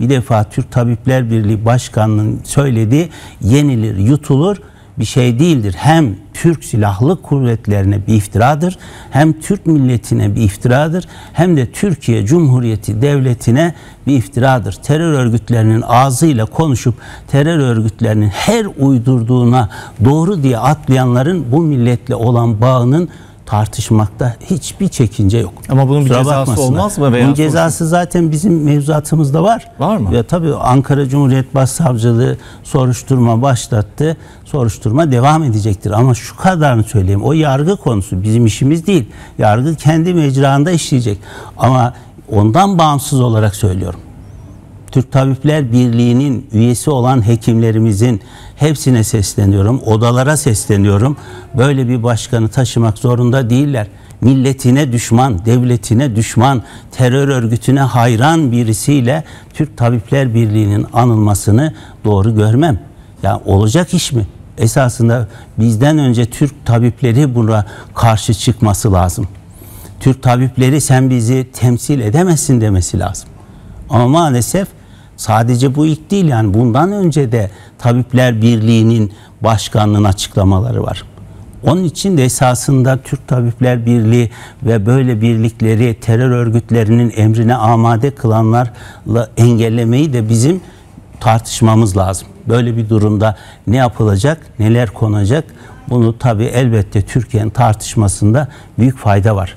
Bir defa Türk Tabipler Birliği Başkanı'nın söylediği yenilir, yutulur bir şey değildir. Hem Türk Silahlı Kuvvetlerine bir iftiradır, hem Türk milletine bir iftiradır, hem de Türkiye Cumhuriyeti Devleti'ne bir iftiradır. Terör örgütlerinin ağzıyla konuşup terör örgütlerinin her uydurduğuna doğru diye atlayanların bu milletle olan bağının tartışmakta hiçbir çekince yok. Ama bunun bir Kusura cezası bakmasınlar. olmaz mı? Bunun cezası zaten bizim mevzuatımızda var. Var mı? Ya tabii Ankara Cumhuriyet Başsavcılığı soruşturma başlattı. Soruşturma devam edecektir. Ama şu kadarını söyleyeyim. O yargı konusu bizim işimiz değil. Yargı kendi mecraında işleyecek. Ama ondan bağımsız olarak söylüyorum. Türk Tabipler Birliği'nin üyesi olan hekimlerimizin hepsine sesleniyorum. Odalara sesleniyorum. Böyle bir başkanı taşımak zorunda değiller. Milletine düşman, devletine düşman, terör örgütüne hayran birisiyle Türk Tabipler Birliği'nin anılmasını doğru görmem. Ya olacak iş mi? Esasında bizden önce Türk tabipleri buna karşı çıkması lazım. Türk tabipleri sen bizi temsil edemezsin demesi lazım. Ama maalesef sadece bu ilk değil yani bundan önce de Tabipler Birliği'nin başkanlığının açıklamaları var. Onun için de esasında Türk Tabipler Birliği ve böyle birlikleri terör örgütlerinin emrine amade kılanlarla engellemeyi de bizim tartışmamız lazım. Böyle bir durumda ne yapılacak, neler konacak bunu tabii elbette Türkiye'nin tartışmasında büyük fayda var.